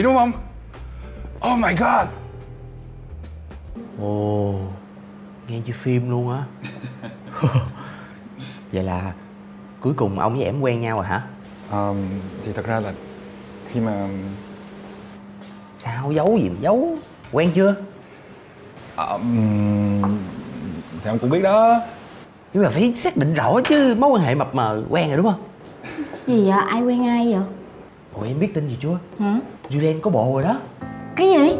Mỹ đúng không? Oh my god. Ồ Nghe như phim luôn á. Vậy là Cuối cùng ông với em quen nhau rồi hả? Um, Thì thật ra là Khi mà Sao giấu gì mà giấu? Quen chưa? Um, Thì ông cũng biết đó. Nhưng mà phải xác định rõ chứ Mối quan hệ mập mờ quen rồi đúng không? Gì vậy? Ai quen ai vậy? Ủa em biết tin gì chưa? Hả? Julian có bồ rồi đó. Cái gì?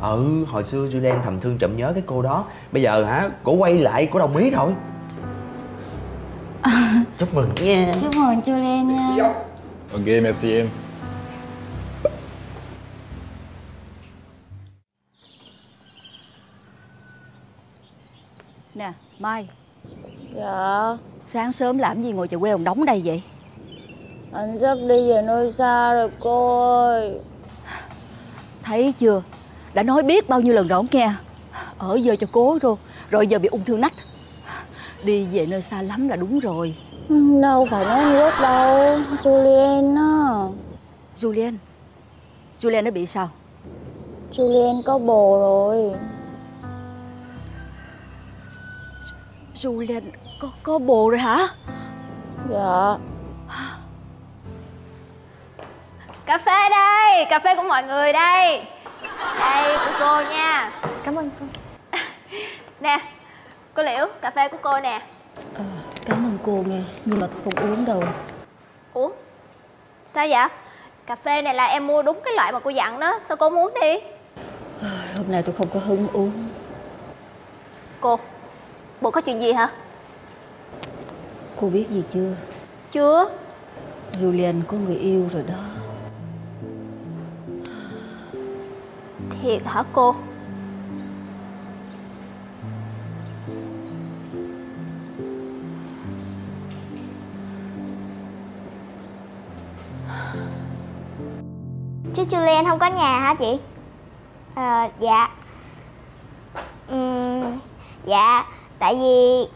Ừ hồi xưa Julian thầm thương chậm nhớ cái cô đó. Bây giờ hả cổ quay lại cổ đồng ý rồi. Chúc mừng. Nha Chúc mừng Julian nha. Ok merci em. Nè Mai. Dạ. Sáng sớm làm gì ngồi chờ quê ông đóng đây vậy? Anh sắp đi về nơi xa rồi cô ơi Thấy chưa? Đã nói biết bao nhiêu lần rồi nghe. Ở giờ cho cố rồi Rồi giờ bị ung thư nách. Đi về nơi xa lắm là đúng rồi. Đâu phải nói nước đâu Julian á. Julian? Julian nó bị sao? Julian có bồ rồi. Julian có có bồ rồi hả? Dạ. Cà phê đây, cà phê của mọi người đây. Đây, của cô nha. Cảm ơn cô. Nè, cô Liễu, cà phê của cô nè. Cảm ơn cô nghe Nhưng mà tôi không uống đâu. Ủa, sao vậy? Cà phê này là em mua đúng cái loại mà cô dặn đó Sao cô muốn đi? Hôm nay tôi không có hứng uống. Cô, bộ có chuyện gì hả? Cô biết gì chưa? Chưa. Julian có người yêu rồi đó Thiệt hả cô? Chứ Julian không có nhà hả chị? Ờ, dạ. Uhm, Dạ, tại vì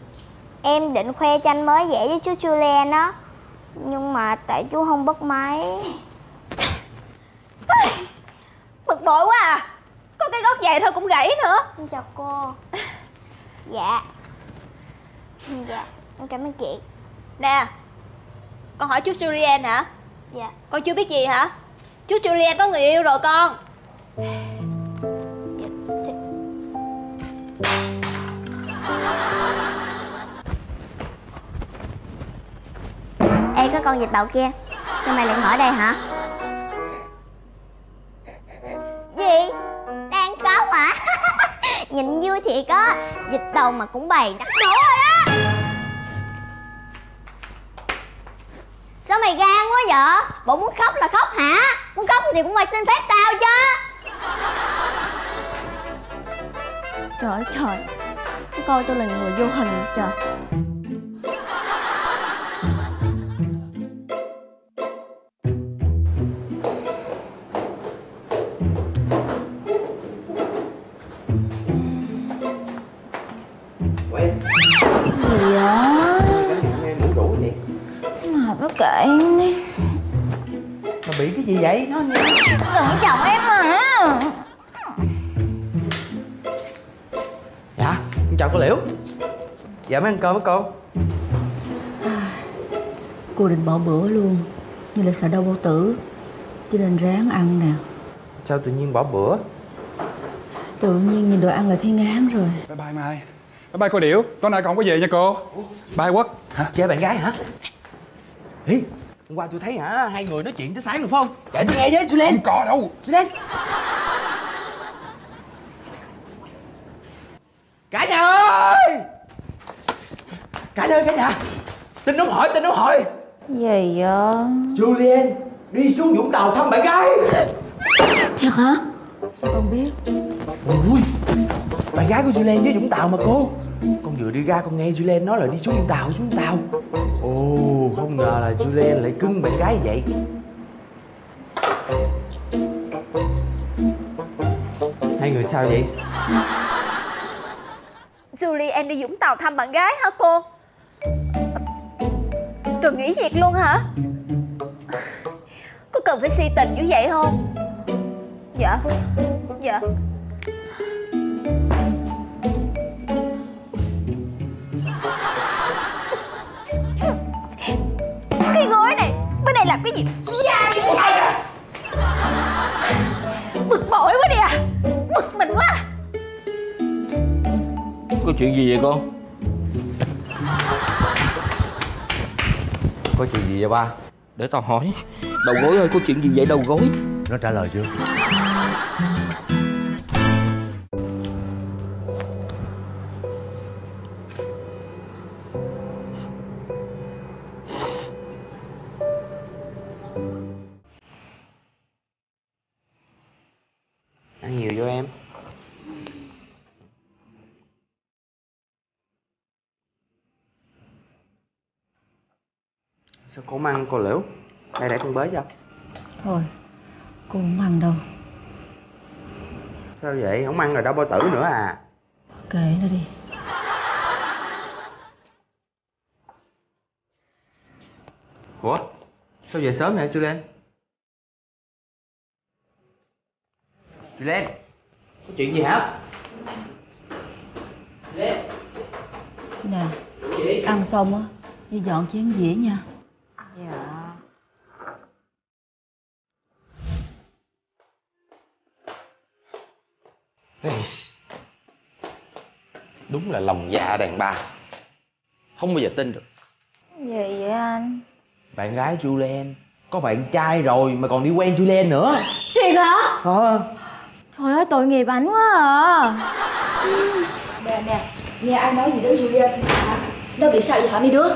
em định khoe tranh mới vẽ với chú Julian á. Nhưng mà tại chú không bắt máy. Bực bội quá à. Có cái gót giày thôi cũng gãy nữa. Em chào cô. Dạ. Dạ, em cảm ơn chị. Nè Con hỏi chú Julian hả? Dạ. Con chưa biết gì hả? Chú Julian có người yêu rồi con. Ê, có con vịt bầu kia. Sao mày lại ngồi đây hả? Nhìn vui thiệt á. Dịch đầu mà cũng bày đặt đổ rồi đó. Sao mày gan quá vậy? Bộ muốn khóc là khóc hả? Muốn khóc thì cũng phải xin phép tao chứ. Trời ơi, trời. Nó coi tôi là người vô hình trời. Nó kệ em đi. Mà bị cái gì vậy? Nó nghe Đừng chồng em mà. Dạ con chào cô Liễu. Dạ mới ăn cơm với cô. Cô định bỏ bữa luôn Nhưng là sợ đau bao tử Cho nên ráng ăn nè. Sao tự nhiên bỏ bữa? Tự nhiên nhìn đồ ăn là thấy ngán rồi. Bye bye Mai. Bye bye cô Điểu Tối nay con không có về nha cô. Bye Quốc. Hả? Chơi bạn gái hả Ý Hôm qua tôi thấy hả Hai người nói chuyện tới sáng rồi phải không? Kể tôi nghe với Julian Không có đâu. Julian Cả nhà ơi! Cả nhà ơi cả nhà. Tin nóng hỏi tin nóng hỏi Gì vậy? Julian đi xuống Vũng Tàu thăm bạn gái. Thật hả? Sao con biết? Ôi bạn gái của Julian với Vũng Tàu mà cô Con vừa đi ra con nghe Julian nói là đi xuống Vũng Tàu xuống Vũng Tàu Ồ, không ngờ là Julian lại cưng bạn gái vậy Hai người sao vậy Julian đi Vũng Tàu thăm bạn gái hả cô? Rồi nghỉ việc luôn hả? Có cần phải si tình như vậy không? Dạ Dạ này làm cái gì? Dạ. Bực bội quá đi à. Bực mình quá. Có chuyện gì vậy con? Có chuyện gì vậy ba? Để tao hỏi. Đầu gối ơi, có chuyện gì vậy? Đầu gối? Nó trả lời chưa Sao cô ăn cô liễu Đây để con bới cho Thôi Cô không ăn đâu Sao vậy? Không ăn rồi đâu bao tử nữa à Kệ nó đi Ủa? Sao về sớm vậy chú Lên? Chú Lên Có chuyện gì hả? Nè Ăn xong á Đi dọn chén dĩa nha Dạ. Đúng là lòng dạ đàn bà. Không bao giờ tin được. Gì vậy anh? Bạn gái Julian. Có bạn trai rồi mà còn đi quen Julian nữa. Thiệt hả? Ờ. Trời ơi tội nghiệp ảnh quá à. Nè nè. Nghe ai nói gì đến Julian? Hả? Nó bị sao vậy hả? Mấy đứa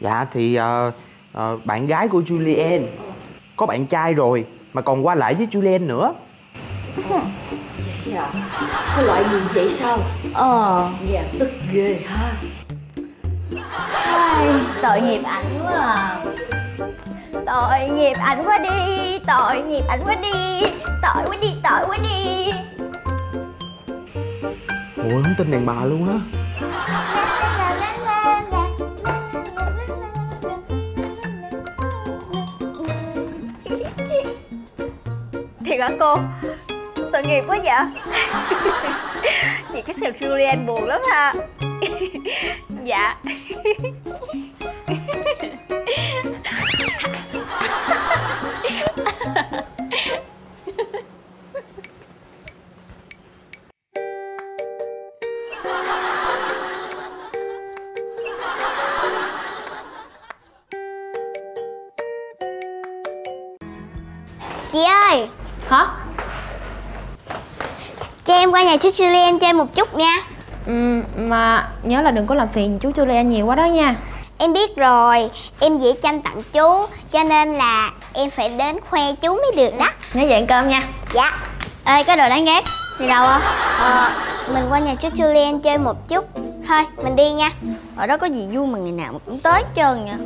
Dạ thì ờ, ờ, bạn gái của Julian Có bạn trai rồi mà còn qua lại với Julian nữa. Vậy à Có loại người vậy sao? Ờ. Nghe tức ghê ha. Ai, Tội nghiệp ảnh quá à. Tội nghiệp ảnh quá đi Tội nghiệp ảnh quá đi Tội quá đi Tội quá đi. Ủa không tin đàn bà luôn á hả cô. Tội nghiệp quá vậy. Chị chắc là Julian buồn lắm ha. Dạ. Nhà chú Julian chơi một chút nha. Ừ, Mà nhớ là đừng có làm phiền chú Julian nhiều quá đó nha. Em biết rồi Em vẽ tranh tặng chú Cho nên là em phải đến khoe chú mới được đó. Nhớ về ăn cơm nha. Dạ. Ê có đồ đáng ghét Đi đâu à? Ờ Mình qua nhà chú Julian chơi một chút. Thôi mình đi nha. Ở đó có gì vui mà ngày nào cũng tới trơn nha.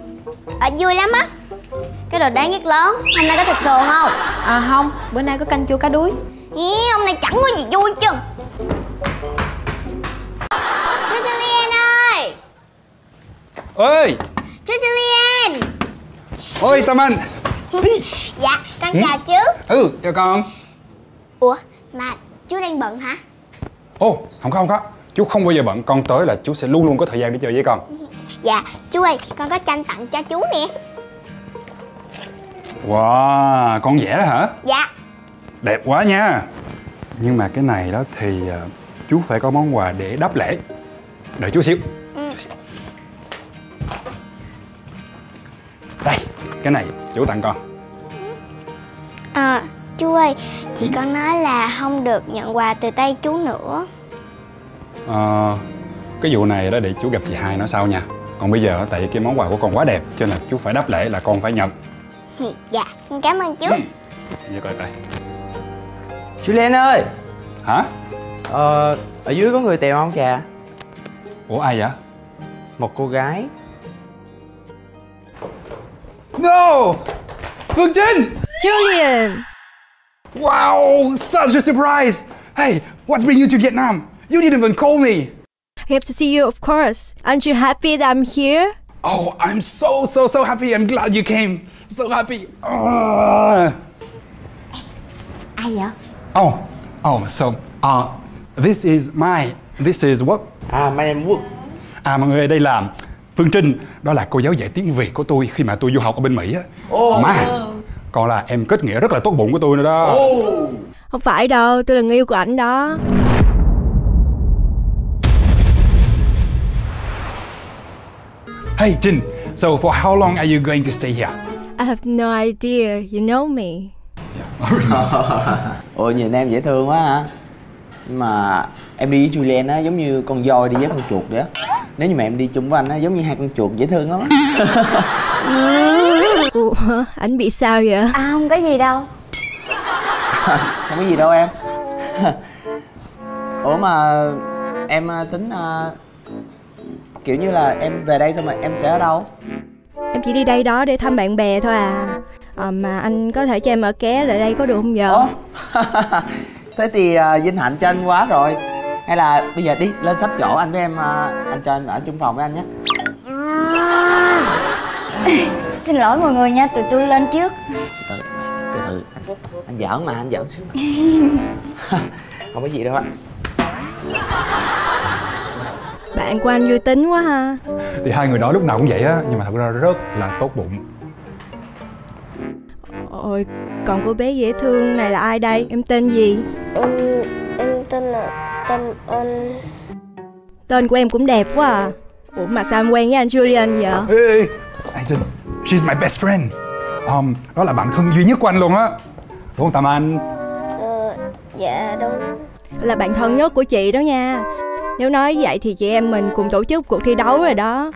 Ờ vui lắm á. Cái đồ đáng ghét lớn Hôm nay có thịt sườn không? À không, bữa nay có canh chua cá đuối. Ý, hôm nay chẳng có gì vui chứ Chú Julian ơi. Ơi Chú Julian. Ôi tâm anh. Dạ con chào chú. Ừ chào con. Ủa mà chú đang bận hả? ô không không có. Chú không bao giờ bận. Con tới là chú sẽ luôn luôn có thời gian để chơi với con. Dạ chú ơi con có tranh tặng cho chú nè. Wow con vẽ đó hả? Dạ. Đẹp quá nha. Nhưng mà cái này đó thì à, chú phải có món quà để đáp lễ đợi chú xíu. Chú xíu. đây cái này chú tặng con. À chú ơi Chị con nói là không được nhận quà từ tay chú nữa. Ờ, cái vụ này đó để chú gặp chị hai nói sau nha. Còn bây giờ tại cái món quà của con quá đẹp cho nên là chú phải đáp lễ là con phải nhận. Dạ con cảm ơn chú. Như coi coi. Julian ơi. Hả? Ờ Ở dưới có người tèo không kìa ủa ai vậy? Một cô gái. No! Phương trinh! Julian! wow such a surprise! Hey what's bringing you to vietnam? You didn't even call me. I have to see you, of course. Aren't you happy that I'm here? oh i'm so so so happy. I'm glad you came. So happy. Ah. ai vậy? Oh, oh, so, uh, this is my, this is what? À my name Wood À mọi người đây là Phương Trinh, đó là cô giáo dạy tiếng Việt của tôi khi mà tôi du học ở bên Mỹ á. Ồ. Mà, còn là em kết nghĩa rất là tốt bụng của tôi nữa đó. Không phải đâu, tôi là người yêu của ảnh đó. Hey Trinh, so for how long are you going to stay here? I have no idea, you know me. Ôi nhìn em dễ thương quá hả Nhưng mà em đi với Julian á giống như con voi đi với con chuột vậy á Nếu như mà em đi chung với anh á giống như hai con chuột dễ thương lắm Ủa, ảnh bị sao vậy? à không có gì đâu Không có gì đâu em Ủa mà em à, tính à, kiểu như là em về đây xong rồi em sẽ ở đâu? Em chỉ đi đây đó để thăm bạn bè thôi à. Ờ, mà anh có thể cho em ở ké lại đây có được không giờ? Ủa? Thế thì à, vinh hạnh cho anh quá rồi Hay là bây giờ đi lên sắp chỗ anh với em à, anh cho anh ở chung phòng với anh nhé xin lỗi mọi người nha tụi tôi lên trước từ từ từ anh, anh giỡn mà anh giỡn xíu không có gì đâu á Bạn của anh vui tính quá ha. Thì hai người đó lúc nào cũng vậy á, nhưng mà thật ra rất là tốt bụng. Ôi, còn cô bé dễ thương này là ai đây? Em tên gì? Em, em tên tên anh Tên của em cũng đẹp quá à. Ủa mà sao em quen với anh Julian vậy? Ê, ê, ê, Trinh, she's my best friend. Um, đó là bạn thân duy nhất của anh luôn á. Đúng không Tam Anh? ờ, Dạ đúng Là bạn thân nhất của chị đó nha. Nếu nói vậy thì chị em mình cùng tổ chức cuộc thi đấu rồi đó.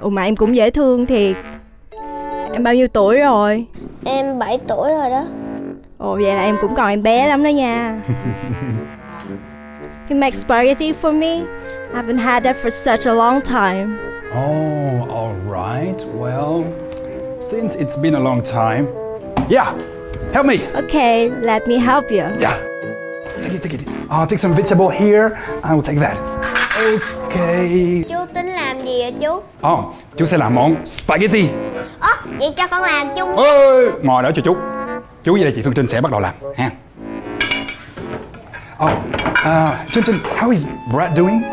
Ủa mà em cũng dễ thương thiệt. Em bao nhiêu tuổi rồi? Em 7 tuổi rồi đó Ồ vậy là em cũng còn em bé lắm đó nha. Can you make spaghetti for me? I haven't had that for such a long time. Oh, all right. Well, since it's been a long time, yeah, help me. Okay, let me help you. Yeah, take it, take it. I'll take some vegetable here. I will take that. Okay. Chú tính làm gì vậy chú? Oh, chú sẽ làm món spaghetti. Ơ, vậy cho con làm chung Ôi, ngồi đó cho chú. Chú với lại chị Phương Trinh sẽ bắt đầu làm ha. Oh, uh, Trinh Trinh, how is Brad doing?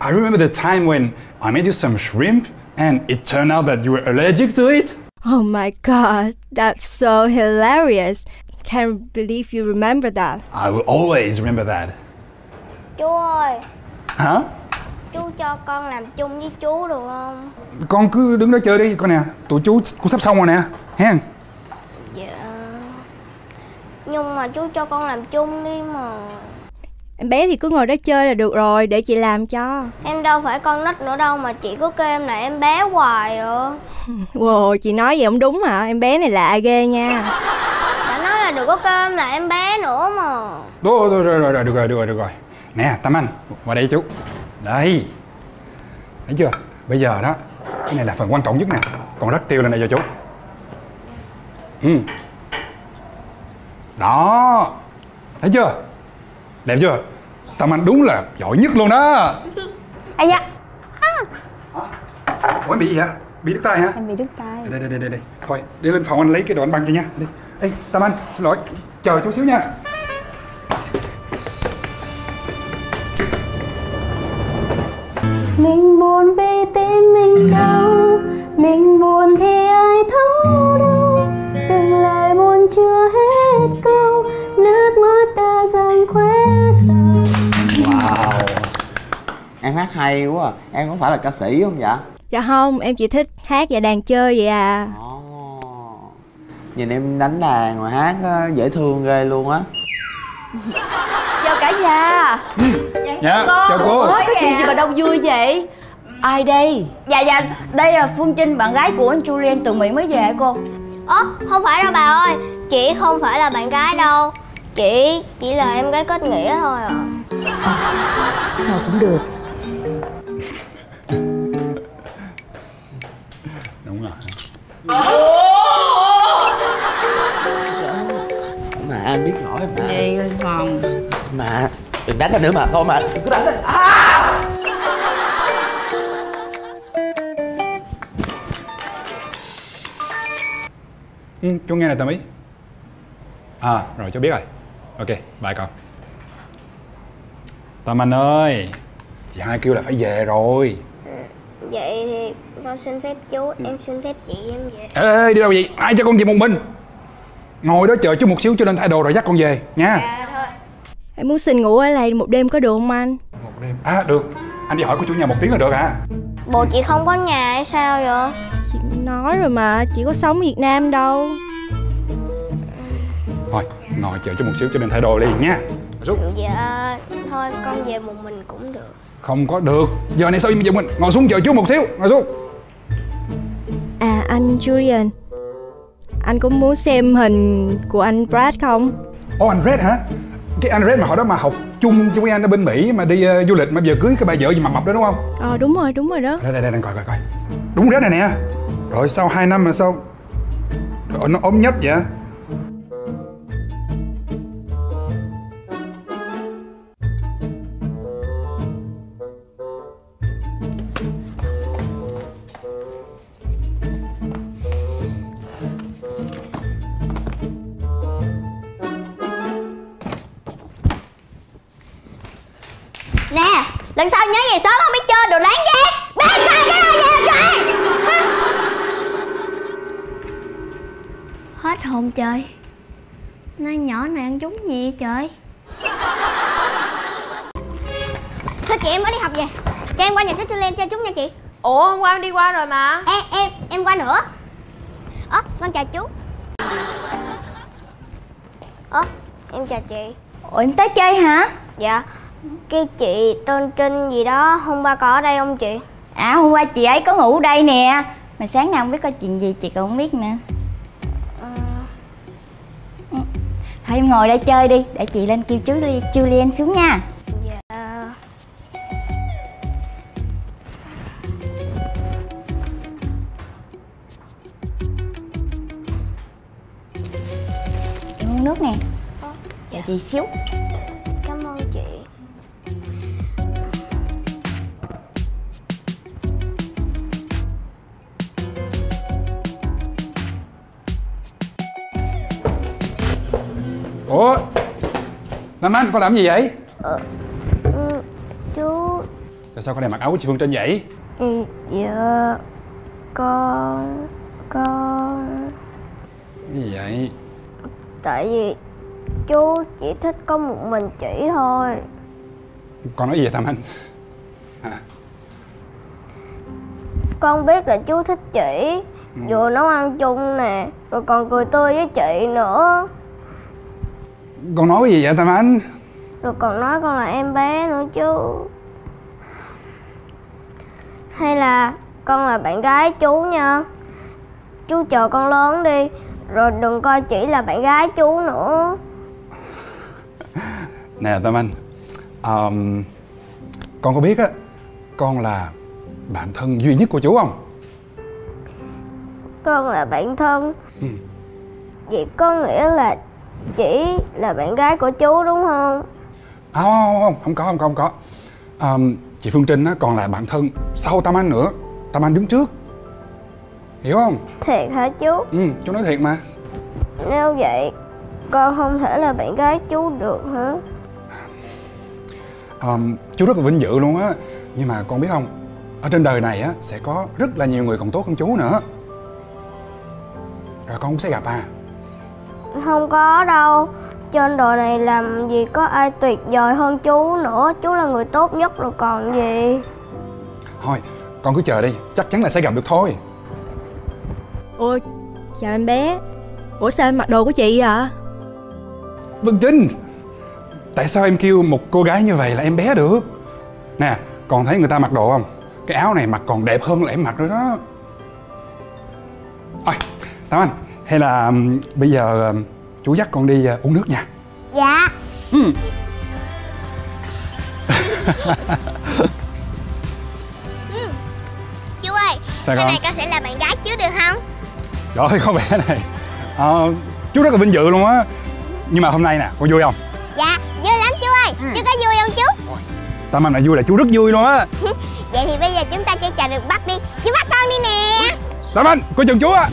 I remember the time when I made you some shrimp and it turned out that you were allergic to it. Oh my god, that's so hilarious. Can't believe you remember that. I will always remember that. Chú ơi, Hả? chú cho con làm chung với chú được không? Con cứ đứng đó chơi đi con nè. Tụi chú cũng sắp xong rồi nè. Ha. Nhưng mà chú cho con làm chung đi mà Em bé thì cứ ngồi đó chơi là được rồi, để chị làm cho. Em đâu phải con nít nữa đâu mà chị cứ kêu em là em bé hoài à Wow, chị nói vậy không đúng hả? Em bé này lạ ghê nha. Đã nói là đừng có kêu em là em bé nữa mà Rồi, rồi, rồi, rồi, rồi, được rồi, được rồi, được rồi. Nè, Tâm Anh, qua đây chú. Đây. Thấy chưa? Bây giờ đó, cái này là phần quan trọng nhất nè. Còn rắc tiêu lên đây cho chú. Ừ. Đó. Thấy chưa? Đẹp chưa? Tâm Anh đúng là giỏi nhất luôn đó. ai da Ủa em bị gì hả? Bị đứt tay hả? em bị đứt tay Đây, đây, đây, đây, đây. Thôi, đi lên phòng anh lấy cái đồ anh băng cho nha. Đi. Ê, Tâm Anh, xin lỗi. Chờ chút xíu nha. Mình buồn vì tim mình đau Mình buồn thì em hát hay quá à. em có phải là ca sĩ không dạ? Dạ không, em chỉ thích hát và đàn chơi vậy à. Ồ. nhìn em đánh đàn mà hát á, dễ thương ghê luôn á. Chào cả nhà. Dạ, chào cô. Ủa, có chuyện gì mà đông vui vậy? Ai đây? Dạ dạ đây là phương trinh bạn gái của anh julian từ mỹ mới về hả cô. Ơ, không phải đâu bà ơi. Chị không phải là bạn gái đâu. Chị chỉ là em gái kết nghĩa thôi à. Sao cũng được mà anh biết lỗi mà. Đi phòng. Mà đừng đánh anh nữa mà thôi mà đừng có đánh anh. Ừ, chú nghe này Tâm Ý. À rồi chú biết rồi. Ok bye con. Tâm Anh ơi Chị hai kêu là phải về rồi Vậy thì con xin phép chú Em xin phép chị em về. Ê, ê đi đâu vậy? Ai cho con về một mình? Ngồi đó chờ chú một xíu cho lên thay đồ rồi dắt con về nha. Dạ thôi. Em muốn xin ngủ ở đây một đêm có được không anh? Một đêm. À được. Anh đi hỏi của chủ nhà một tiếng là được à Bộ chị không có nhà hay sao vậy? Chị nói rồi mà, chị có sống Việt Nam đâu. Thôi ngồi chờ chú một xíu cho lên thay đồ liền nha. Xuống Dạ Thôi con về một mình cũng được Không có được. Giờ này sao im vậy mình? Ngồi xuống chờ chú một xíu. Ngồi xuống. À anh Julian. Anh có muốn xem hình của anh Brad không? Ồ anh Red hả? Cái anh Red mà hồi đó mà học chung với anh ở bên Mỹ Mà đi ờ, du lịch mà giờ cưới cái bà vợ gì mập mập đó đúng không? Ờ đúng rồi, đúng rồi đó. Đây đây đây, đây coi coi coi. Đúng Red này nè. Rồi sau 2 năm mà sao? Rồi, Nó ốm nhấp vậy Hết hồn trời. Nay nhỏ này ăn trúng gì vậy trời? Thôi chị em mới đi học về. Cho em qua nhà chú Chu Len chơi chút nha chị. Ủa hôm qua em đi qua rồi mà. Em, em, em qua nữa. Ơ, con chào chú. Ơ, em chào chị. Ủa em tới chơi hả? Dạ. Cái chị tên Trinh gì đó Hôm qua có ở đây không chị? À hôm qua chị ấy có ngủ đây nè. Mà sáng nào không biết có chuyện gì chị còn không biết nè Thôi em ngồi đây chơi đi Để chị lên kêu chú Li- Julian xuống nha. Dạ. Em uống nước nè. Để chị xíu Nam Anh con làm gì vậy? Ừ, Chú. Tại sao con này mặc áo của chị Phương Trinh vậy? Ừ, Dạ Con Con. Cái gì vậy? Tại vì Chú chỉ thích có một mình chị thôi. Con nói gì vậy Tam Anh? Hả? Con biết là chú thích chị. Vừa nấu ăn chung nè Rồi còn cười tươi với chị nữa Con nói gì vậy Tam Anh Rồi còn nói con là em bé nữa chứ Hay là con là bạn gái chú nha. Chú chờ con lớn đi Rồi đừng coi chỉ là bạn gái chú nữa. Nè Tam Anh um, Con có biết á Con là bạn thân duy nhất của chú không? Con là bạn thân. Ừ. Vậy có nghĩa là chỉ là bạn gái của chú đúng không? À, không, không, không có, không có, không có um, Chị Phương Trinh á, còn là bạn thân sau Tam Anh nữa Tam Anh đứng trước Hiểu không? Thiệt hả chú? Ừ, chú nói thiệt mà Nếu vậy con không thể là bạn gái chú được hả? um, Chú rất là vinh dự luôn á Nhưng mà con biết không Ở trên đời này á, sẽ có rất là nhiều người còn tốt hơn chú nữa Rồi con cũng sẽ gặp à Không có đâu. Trên đời này làm gì có ai tuyệt vời hơn chú nữa. Chú là người tốt nhất rồi còn gì. Thôi, con cứ chờ đi. Chắc chắn là sẽ gặp được thôi. Ôi, chào em bé. Ủa sao em mặc đồ của chị vậy? Vân Trinh Tại sao em kêu một cô gái như vậy là em bé được? Nè Còn thấy người ta mặc đồ không? Cái áo này mặc còn đẹp hơn là em mặc rồi đó. Thôi Tam Anh Hay là bây giờ chú dắt con đi ờ, uống nước nha. Dạ. Chú ơi Sao Sau con? này con sẽ là bạn gái chú được không? Rồi có vẻ này. Ờ, Chú rất là vinh dự luôn á. Nhưng mà hôm nay nè con vui không? Dạ vui lắm chú ơi. Chú có vui không chú? Tam Anh là vui là chú rất vui luôn á. Vậy thì bây giờ chúng ta chơi trò được bắt đi. Chú bắt con đi nè. Tam Anh coi chừng chú á